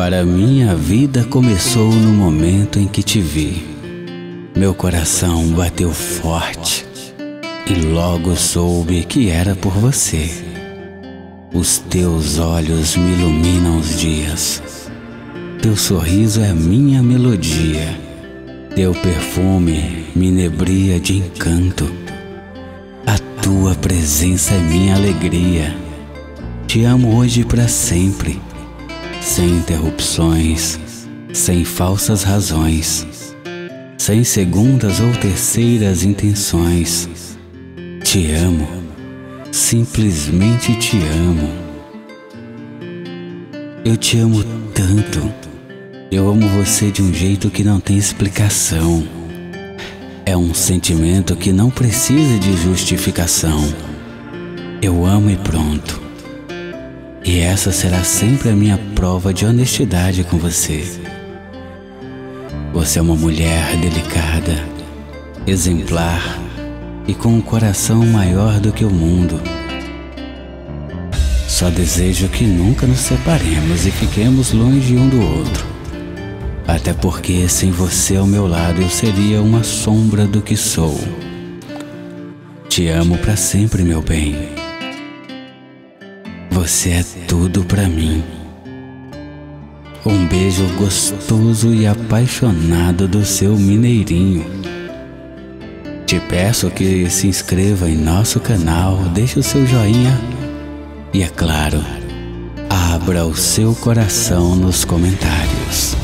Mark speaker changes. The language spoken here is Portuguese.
Speaker 1: Para mim, a vida começou no momento em que te vi. Meu coração bateu forte e logo soube que era por você. Os teus olhos me iluminam os dias. Teu sorriso é minha melodia. Teu perfume me inebria de encanto. A tua presença é minha alegria. Te amo hoje para sempre, sem interrupções, sem falsas razões, sem segundas ou terceiras intenções. Te amo, simplesmente te amo. Eu te amo tanto. Eu amo você de um jeito que não tem explicação. É um sentimento que não precisa de justificação. Eu amo e pronto. E essa será sempre a minha prova de honestidade com você. Você é uma mulher delicada, exemplar e com um coração maior do que o mundo. Só desejo que nunca nos separemos e fiquemos longe um do outro. Até porque sem você ao meu lado eu seria uma sombra do que sou. Te amo para sempre, meu bem. Você é tudo para mim. Um beijo gostoso e apaixonado do seu mineirinho. Te peço que se inscreva em nosso canal, deixe o seu joinha e, é claro, abra o seu coração nos comentários.